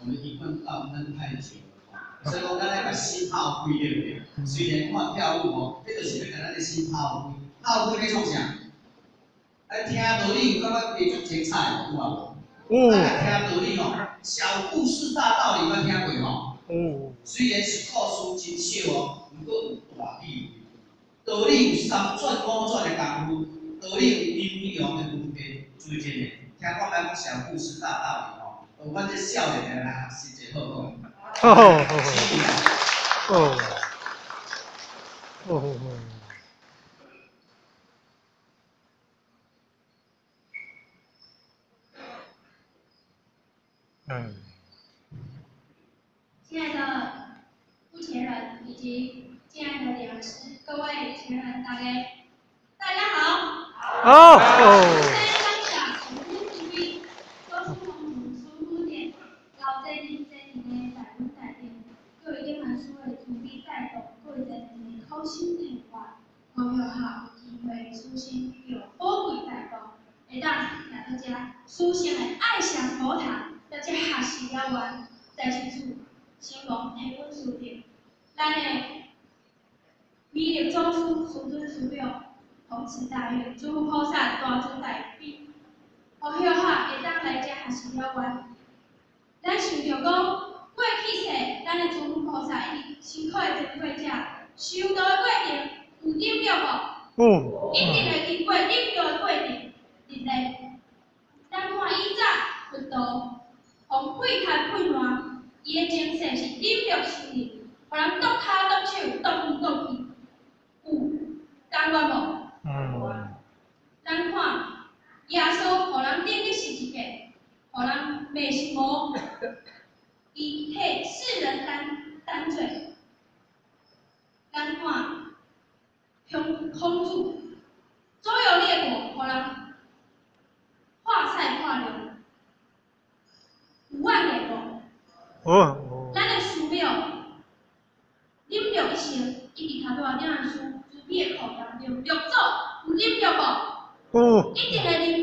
我们一般不要闷太久，所以我刚才把心泡归热了。虽然看跳舞哦，这就是讲咱的心泡归。泡归在创啥？来听道理，有感觉跌足精彩，有无？嗯。来听道理哦，小故事大道理，咱听过吼。嗯。虽然是故事真少哦，不过有大意。道理有三转五转的功夫，道理有阴阳的分别，最近的，听我讲个小故事大道理。哦，我这少年的啦，是最好讲。哦哦哦哦哦哦。嗯，亲爱的目前人以及亲爱的老师，各位人大家，大家。好。好。咱的主辛苦的，修道的过程有忍着无？有、一会经过忍着的过程，看，伊精神是忍着，人手，有感觉无？看耶稣，互人忍的是一个，互人未是无。干脆、咱看、空空住。周游列国，好了，画菜画流，五万个国。哦。咱的寺庙，饮料一些，一直看到念书，就口当中，六祖有饮料不？哦。一定会饮。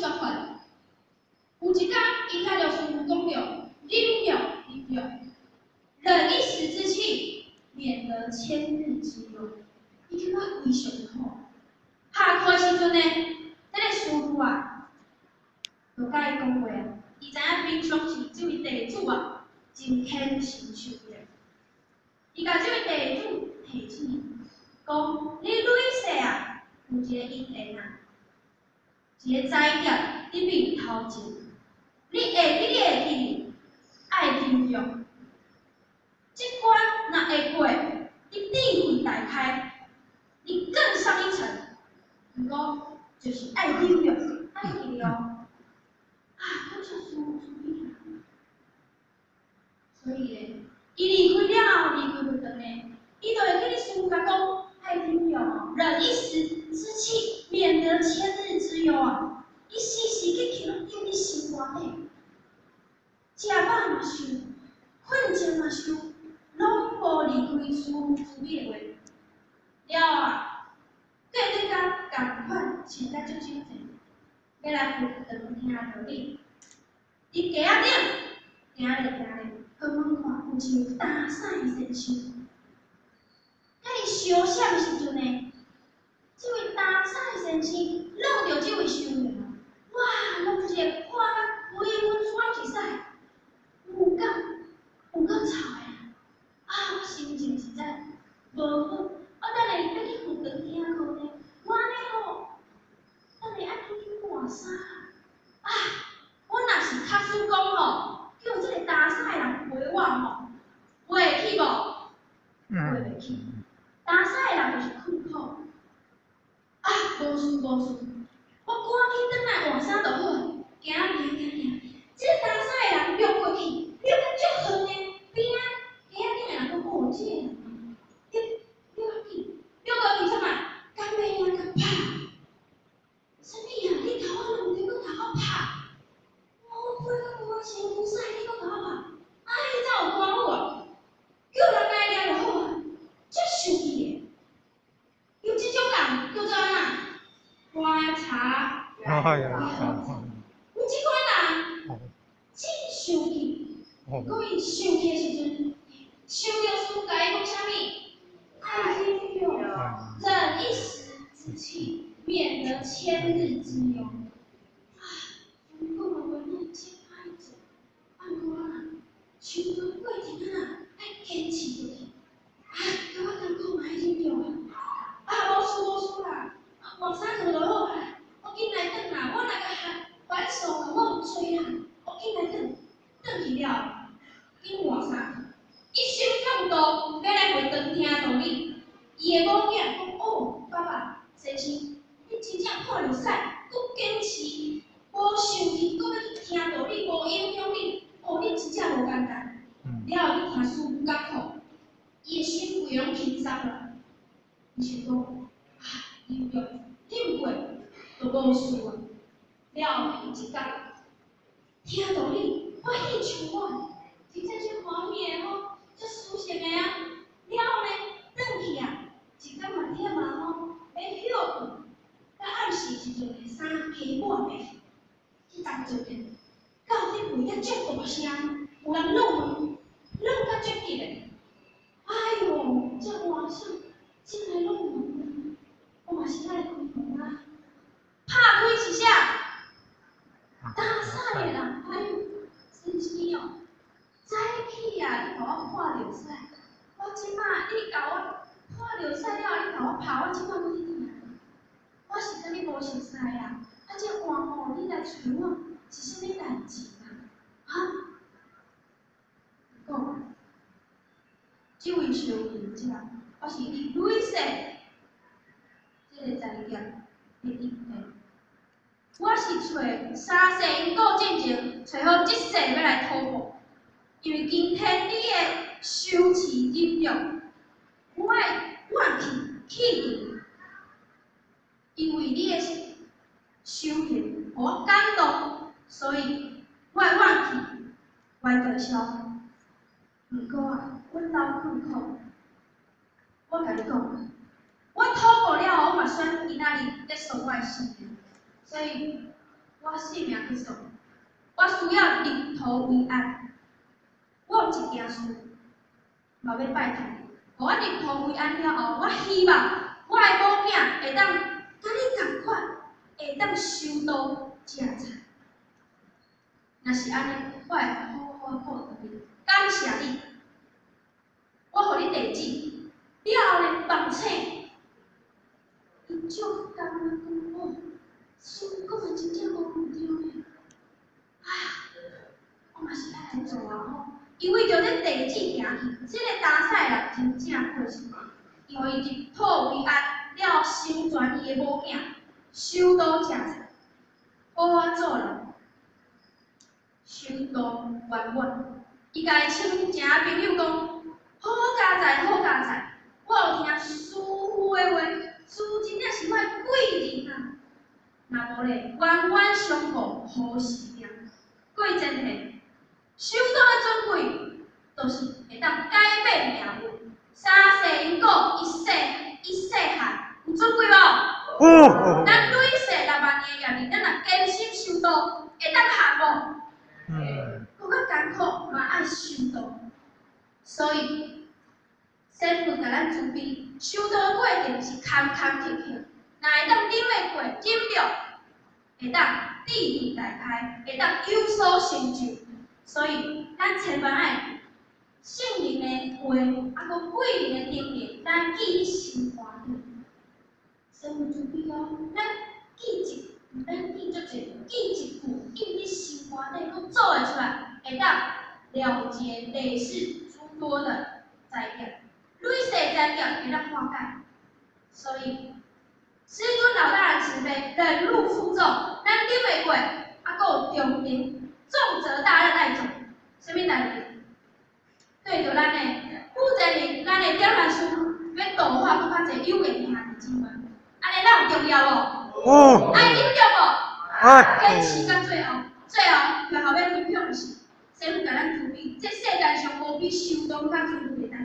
有一天，伊听着师讲着，忍着，忍着，忍一时之气，免得千日之忧。伊感觉非常好。下课时阵呢，即个师傅啊，就甲伊讲话，伊知影平常时即位地主啊，真谦虚受的。伊甲即位地主提醒，讲你女婿啊，有一个因缘啊。一个知业你面头前，你会去，你会去，爱拼命。即关若会过，你智会大开，你更上一层。毋过就是爱拼命，爱拼命。啊，都是输输去啦。所以咧，伊离开了，离开学堂咧，伊就会去咧想甲讲。太平鸟忍一时之气，免得千日之忧啊！一时时去去拢因你心肝的，食饱嘛想，困觉嘛想，拢无离开厝厝边的话。了啊，过几甲同款穿甲足整齐，要来分堂听道理。伊鸡仔顶行咧行咧，去问看不清大赛先生。相闪的时阵呢，这位打菜先生弄到这位少年，哇，弄一个看甲飞滚喘起使，有够有够臭的啊！我心情实在无好，我等下要去负责听课呢，我安尼吼，等下爱出去换衫啊！我若是卡叔讲吼，叫这个打菜人陪我吼，会去无？会袂去。打赛人就是困苦，啊，无事无事，我赶紧转来换衫就好，assistindo 道理，欢喜像我，真正足欢喜的吼，足舒适的啊。了后呢，转去啊，一工嘛忝啊吼，要休困。到暗时时阵的衫加换的，迄当做阵，到底吠得足大声，有人弄门，弄甲足急的。哎哟，这晚上进来弄门，我嘛是爱开门啊。拍开是啥？打晒的人，哎呦，真是哦！早起啊，你甲我看着晒，我即马你甲我看着晒了，你甲我拍，我即马要去听。我是甲你无熟悉啊，啊这寒吼，你来找我是啥物代志啊？哈？讲，这位少年者，我是你女婿，这个在业的一个。我是找三世因果进前，找好即世要来突破，因为今天你的修持忍让，我爱怨气气度，因为你的修行互我感动，所以我爱怨气歪着消。毋过啊，阮老困苦，我甲你讲，我突破了，我嘛选今仔日结束我的生命。所以，我性命去送，我需要立。头为安。我有一件事，嘛要拜托你。我立。头为安了后，我希望我的某囝会当甲你共款，会当修道食菜。若是安尼，我会好好报答你，感谢你。我互你地址，了后呢，放请，伊足感恩讲我。师傅讲的真正无毋对的，哎呀，我嘛是爱来做啊吼，因为着这地址行去，这个打赛人真正过心，因为伊入土为安，了收全伊的某囝，收道食菜，好好做人，修道圆满。伊家己亲情朋友讲，好佳哉好，我有听师傅的话，师傅真正是我的贵人啊！若无咧，冤冤相报何时了？过真天，修道的尊贵，就是会当改变命运。三世因果，一世一世害，有尊贵无？哦，咱累世六万年业力，咱若坚心修道，会当下无？嗯，搁较艰苦，嘛爱修道。所以，咱准备修道的过程是坎坎坷坷，若会当领会过进步，会当智慧大开，会当有所成就。所以，咱千万爱圣灵的话，啊，搁贵人的经验，咱记伫心肝里。神父注意哦，咱记一，毋免记足济，记一句，记伫心肝里，佮做会出来，会当了解历史诸多的灾业，类似灾业会当化解。所以，师尊老大人慈悲，忍辱负重，咱顶袂过，啊，搁有重情重责大任来做，啥物代志？对着咱的负责任，咱的点来书要度化更较侪有缘人的机会，安尼咱有重要无？哦，爱紧着无？哎，跟时间最后，最后最后要分享的是，先甲咱注意，这世界上无比修道较重要的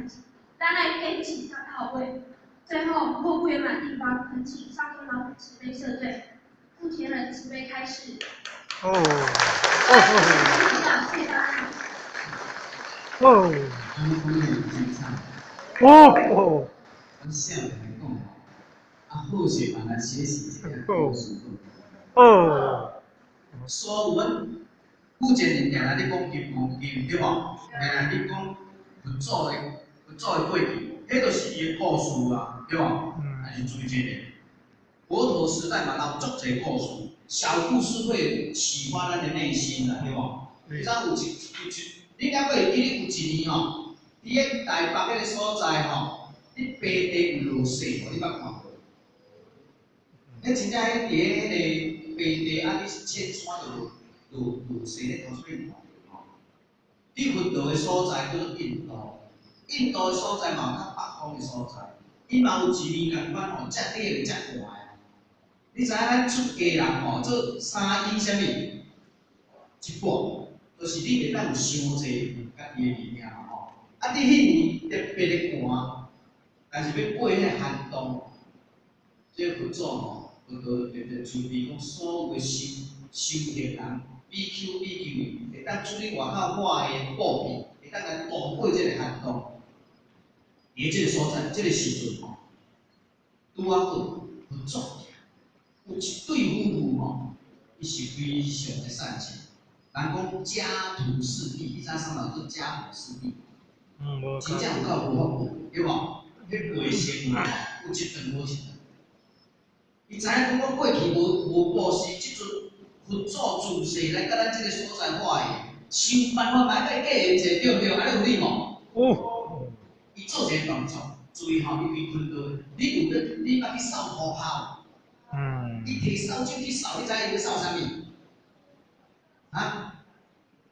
代志，咱来坚持到位。最后，若不圆满地方，恳请上天老慈悲赦罪。目前人慈悲开示。哦，哦哦。哦哦。哦。哦。哦。哦。哦，哦。哦。哦。哦。哦，哦，哦，咱少年来讲，啊，好学把它学习一下故事。哦，所以阮古前人定来咧讲金毛金对无？定来咧讲佛祖的佛祖的过去，迄著是伊的故事啊，对无？嗯，还是注意一个，佛陀时代嘛，有足侪故事，小故事会启发咱的内心啦，对无？你知有一有一，你了解记得有一年吼，伫咧台北迄个所在吼，你白地有落雪无？你捌看过？迄真正迄伫迄个白地啊，你千山就落落落雪咧，头出去看吼。你佛陀的所在叫做印度，印度的所在嘛有较北方的所在，伊嘛有一年共款吼，遮热遮寒的。你知影咱出家人吼，做三衣啥物？一半，就是你袂当有伤济家己的物件吼。啊，你迄年特别的寒，但是要过迄个寒冬，即个佛祖吼，佛陀特别注意讲所有的修修行人，B Q B Q，会当出去外口画的布片，会当来度过即个寒冬。伫即个所在，即个时阵吼，拄啊好，佛祖有一对夫妇吼，伊是非常的善心。人讲家徒四壁，你知影啥物做家徒四壁？嗯，无真正有够无法度，对无？迄卫生吼，有一顿无一顿。伊知影讲我过去无无布施，即阵佛祖自世来甲咱即个所在化的，想办法来甲伊计下对毋对？安尼有理无？哦，伊做一个动作，注意吼，伊开困倒，你有咧，你捌去扫学校？嗯，你摕扫帚去扫，你知影伊要扫啥物？啊？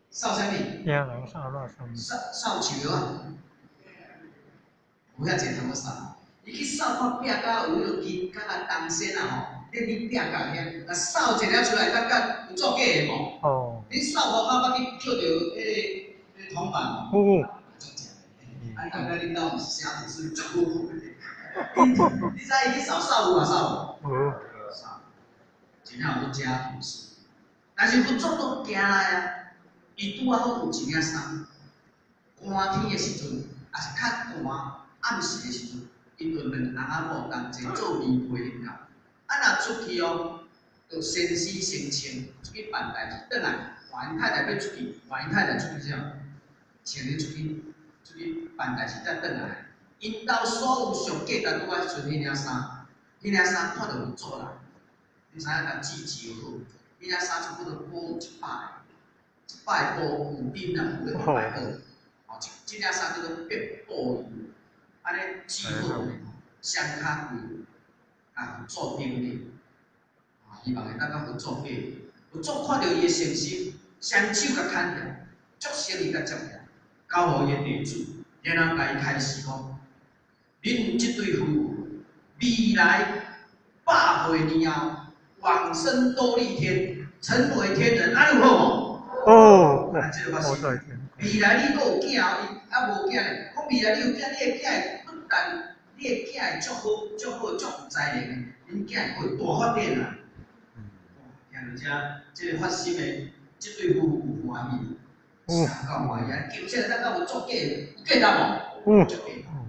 扫啥物？听人上那什么，扫扫树啊！有遐济通要扫，伊去扫看壁甲有迄落金，甲甲东线啊吼，你你壁甲遐，若扫一了出来，甲甲有做假的无？哦，你扫无法捌去捡着迄个迄个铜板无？哦，大概恁兜毋是啥子是足好好的。你知伊去扫扫有啊扫无？哦，扫，真正有家徒四壁。但是佛祖都惊来啊！伊拄啊好有一领衫，寒天的时阵，也是较寒暗时的时阵，因着两翁某同齐做棉被领啊。啊，若出去哦，就先洗先穿，出去办代志，转来换因太太要出去，换因太太出去之后，请你出去办代志，再转来。因兜所有上价值拄啊穿迄领衫，迄领衫看着有做啦，你知影甲记招好。迄领衫差不多补一百，一百个补丁啊，补了一百二。哦，即即领衫叫做变布衣，安尼几好相，较贵，啊，做顶哩。啊，希望会当甲合作伙，合作看到伊个诚心，双手甲牵着，足诚意甲接起来，交互伊个地主，然后甲伊开始讲，恁即对夫妇未来百岁年后。往生多利天，成为天人，安尼有好无？哦，啊，即个发我生。未来你阁有囝啊无囝咧，讲未来你有囝，你的囝会不但你的囝会足好、足好、足有才能，恁囝会大发展啊！嗯，听到遮，即个发心的，即对夫妇有欢喜，哦上到欢喜，啊，求这个咱敢有作假，有假答无？哦，足假。哦，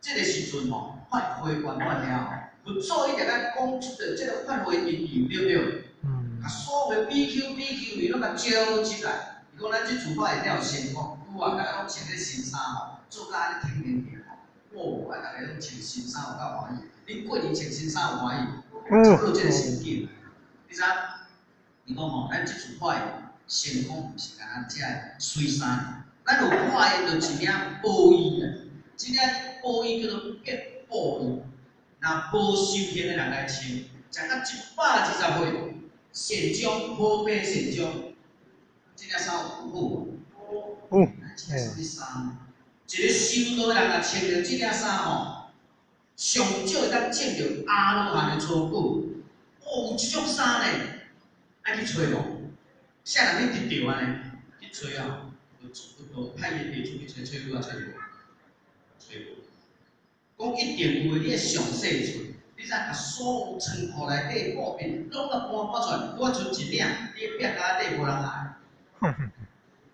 这个时阵吼，发挥完完了，佛祖一直在讲出着这个发挥因由，对不对？嗯啊，所有 BQ BQ 你拢甲招起来，伊讲咱即次法会了先讲，有啊，大家拢穿个新衫吼，做甲安尼挺挺挺吼，哦，啊，大家拢穿新衫有够欢喜，你过年穿新衫有欢喜，哦做即个心境，你知？伊讲吼，咱即次法会先讲毋是干咱遮水衫，咱有看的就一领布衣啊，即领布衣叫做结布衣，若无修行的人来穿，食到一百二十岁。善终，好百善终，即领衫有好无？哦即领什么衫？一个修道的人若穿着即领衫吼，上少会当见着阿罗汉的初果。哦，有即种衫呢，爱去揣无？啥人去得着安尼？去找啊！有有派伊地出去找，找有啊，找无？吹无。讲一定有诶，你会详细找。你知甲所有仓库内底布品拢甲搬搬出来，我剩一领，你壁甲底无人来。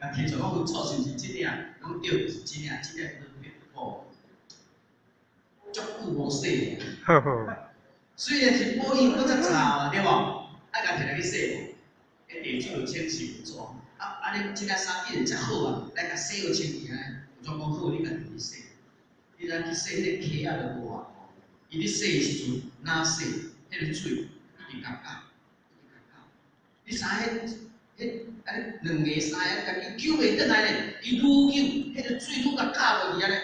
甲听像讲有错是毋是即领？讲对是即领，即领叫做变布，足久无洗。虽然是布衣，搁则臭对无？爱甲摕来去洗无？迄地主就清洗不错。啊，安尼即领衫一直遮好啊，来甲洗好清气安尼，有种讲好，你甲摕去洗。你若去洗迄个溪仔就无啊。伊伫洗诶时阵，哪洗？迄个水一直感觉，一直感觉。你知迄迄安尼两个三个，家己救袂转来咧，伊愈救，迄个水愈甲卡落去安尼。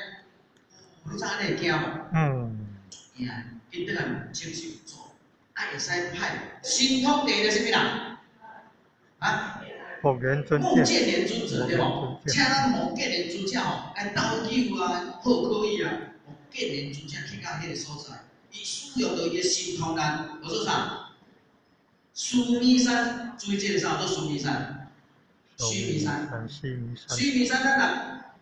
你知安尼会惊无？嗯惊，紧转来清洗不错，啊会使派神通地着啥物人？啊？木见，剑连尊者对无？请咱木剑连尊者吼，来斗救啊，好可以啊。木剑连尊者去到迄个所在，伊使用着伊个神通力，叫做啥？须弥山，注意这个啥叫须弥山？须弥山，须弥山咱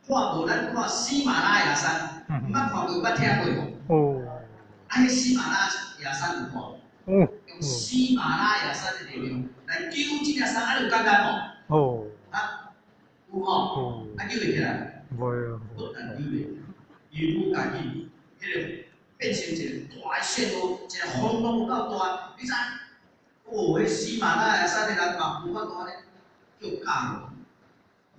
若看无，咱看喜马拉雅山，毋嗯捌看过，捌听过无？哦啊，迄喜马拉雅山有看无？哦用喜马拉雅山的力量来救这个山，啊，就简单无？哦啊，有吼？哦，啊，救会起来，没有，不但救袂，伊愈家己，迄个变成一个大的漩涡，一个风浪有够大，你知？哦，迄喜马拉雅山的人嘛，有法度安尼叫教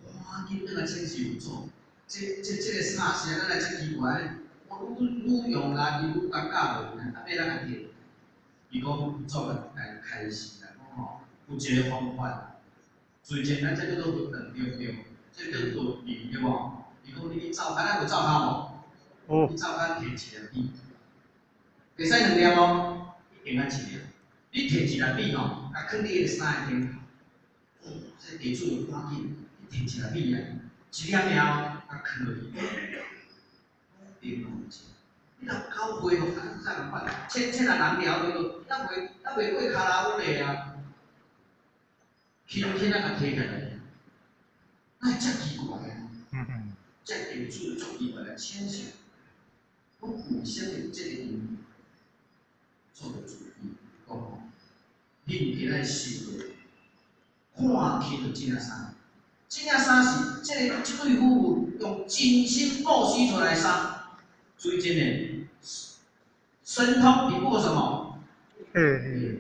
无？赶紧转来清洗不错，这这这个啥时啊？咱来遮奇怪呢？我愈愈用啦，伊愈尴尬落去，啊，要咱来听。伊讲做个来开始啦，讲吼有一个方法，最简单，这叫做活动对不对？这叫做灵对无？伊讲你去照看，咱有照看无？哦你照看摕一粒笔，袂使两粒哦，一定爱一粒。你摕一粒笔吼，啊，放伫迄个衫的顶头，哦，这地主有赶紧，你摕一粒笔啊，一粒了，啊，放落去，顶头一。你若搞恢复，啊，怎样办？切切若人聊着个，咱袂咱袂过卡拉乌嘞啊，轻轻啊，甲摕起来，那遮奇怪啊！嗯哼，这地主足意来牵扯，我古先的这个人做个主意，讲吼，你毋今仔收落，看起就真领衫，这领衫是这个这对夫妇用真心布施出来的衫。最近的神通比不过什么？嗯嗯，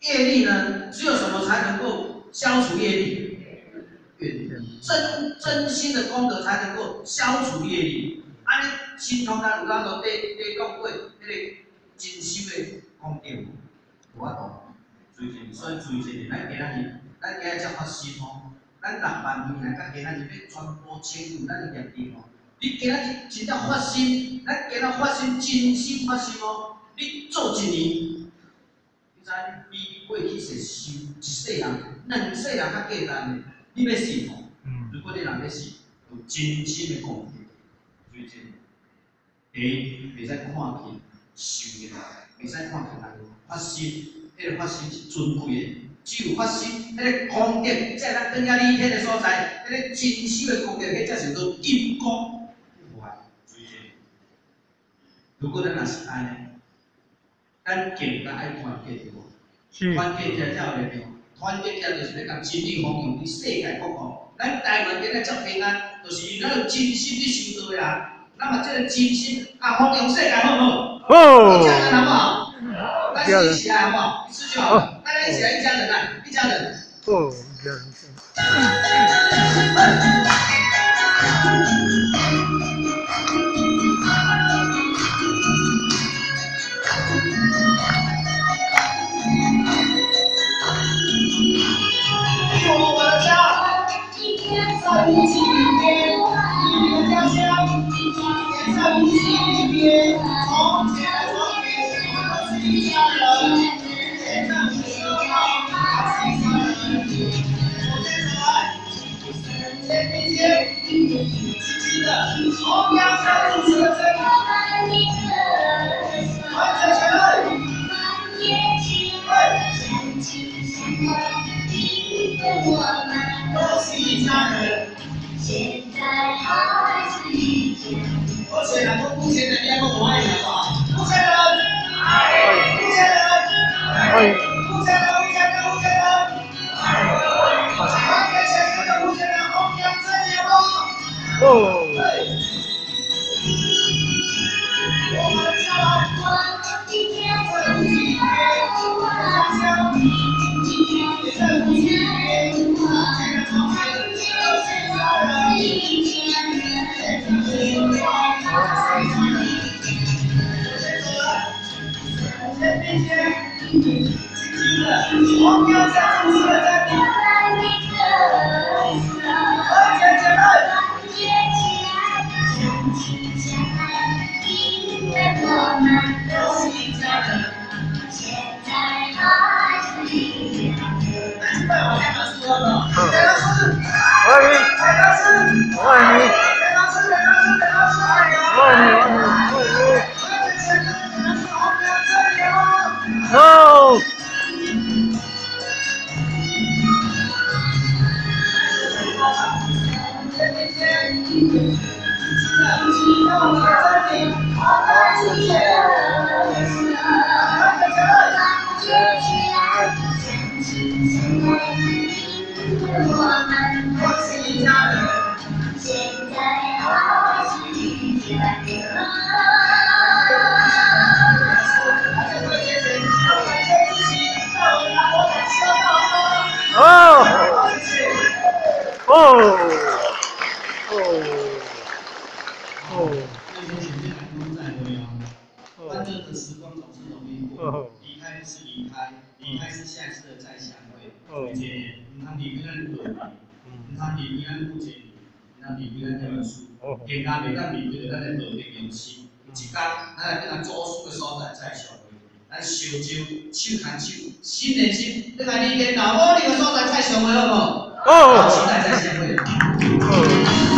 业力呢？只有什么才能够消除业力？真真心的功德才能够消除业力。安尼，神通咱有当中咧咧讲过，迄个真修的功德，有法度。最近，所以最近咱今仔日，咱今仔日才发心吼，咱六万年来，甲今仔日要传播千古咱的业力吼。你今仔日真正发心，咱今仔发心真心发心哦。你做一年，你知比过去是修一世人、两世人较简单的。你要信吼，嗯如果你人要信，有真心的功德，最真。第一，袂使看去修的，袂使看去人发心，迄、个发心是尊贵的。只有发心，迄、个功德，才咱更加利天的所在，迄、个真修的功德，迄才是做金光。最真。如果咱若是安尼，咱敬咱爱团结着团结起来才有力量，团结起来就是要共真理方向伫世界各国。咱台湾今日足平安，就是因咱有真心去修道的人，咱那么这个真心啊，弘扬世界好不好？哦一，家人好不好？大家一起来好不好？一次就好了，大家一起来，一家人来，一家人。哦，一家人。是一家人，而且呢，都目前的两个我爱你好不好？目前人，目前人，哎，目前人，目前人，目前人，完全全部的目前人，弘扬正言吗？哦，手牵手，心连心，你来离开老母你个所在再相会好无？好，哦，期待再相会。哦。